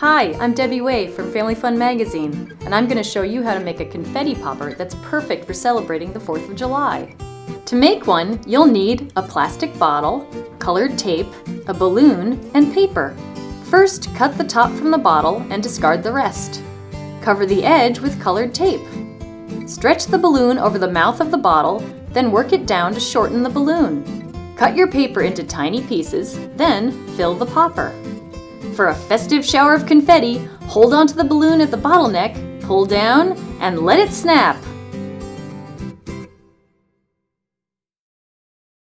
Hi, I'm Debbie Way from Family Fun Magazine, and I'm going to show you how to make a confetti popper that's perfect for celebrating the 4th of July. To make one, you'll need a plastic bottle, colored tape, a balloon, and paper. First, cut the top from the bottle and discard the rest. Cover the edge with colored tape. Stretch the balloon over the mouth of the bottle, then work it down to shorten the balloon. Cut your paper into tiny pieces, then fill the popper. For a festive shower of confetti, hold onto the balloon at the bottleneck, pull down, and let it snap.